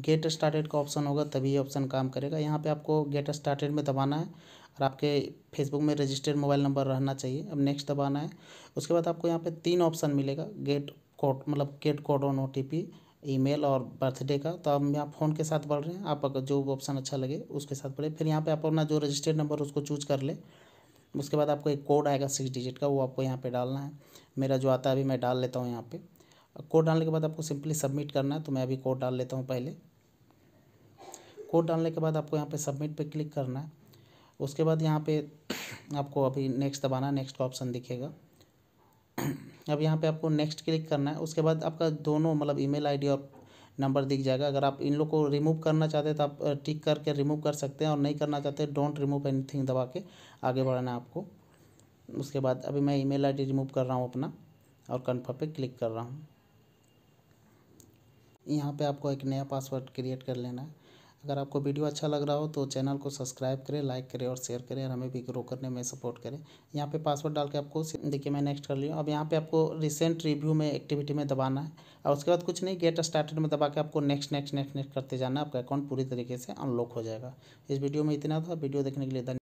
Get started का option होगा, तभी ये ऑप्शन काम करेगा। यहाँ पे आपको गेट स्टार्टेड में दबाना है और आपके फेसबुक में रजिस्टर्ड मोबाइल नंबर रहना चाहिए। अब नेक्स्ट दबाना है। उसके बाद आपको यहाँ पे तीन ऑप्शन मिलेगा, गेट कोड मतलब get code on O email और बर्थडे का। तो अब यहाँ फ़ोन के साथ बढ़ रहे हैं। आप अगर जो ऑप्शन अच्छा लगे, उसके साथ बढ़े। फिर यहाँ पे आप अपना जो रजिस्टर्ड नंबर, उसको चूज़ कर ले। उसके बाद आपको एक कोड आएगा, सिक्स डिजिट का, वो आपको यहाँ पे डालना है। मेरा जो आता है, अभी मैं डाल लेता हूँ यहाँ पे। कोड डालने के बाद आपको सिंपली सबमिट करना है तो मैं अभी कोड डाल लेता हूँ पहले। कोड डालने के बाद आपको यहाँ पे सबमिट पे क्लिक करना है। उसके बाद यहाँ पे आपको अभी नेक्स्ट दबाना है नेक्स्ट का ऑप्शन दिखेगा। अब यहाँ पे आपको नेक्स्ट क्लिक करना है। उसके बाद आपका दोनों मतलब ईमेल आईडी और नंबर दिख जाएगा। अगर आप इन लोग को रिमूव करना चाहते हैं तो आप टिक करके रिमूव कर सकते हैं और नहीं करना चाहते डोंट रिमूव एनीथिंग दबा के आगे बढ़ाना है आपको। उसके बाद अभी मैं ईमेल आईडी रिमूव कर रहा हूँ अपना और कन्फर्म पे क्लिक कर रहा हूँ। यहाँ पे आपको एक नया पासवर्ड क्रिएट कर लेना है। अगर आपको वीडियो अच्छा लग रहा हो तो चैनल को सब्सक्राइब करें, लाइक करें और शेयर करें और हमें भी ग्रो करने में सपोर्ट करें। यहाँ पे पासवर्ड डाल के आपको देखिए मैं नेक्स्ट कर लिया अब यहाँ पे आपको रिसेंट रिव्यू में एक्टिविटी में दबाना है और उसके बाद कुछ नहीं गेट स्टार्टेड में दबा के आपको नेक्स्ट नेक्स्ट नेक्स्ट नेक्स्ट करते जाना आपका अकाउंट पूरी तरीके से अनलॉक हो जाएगा। इस वीडियो में इतना था। वीडियो देखने के लिए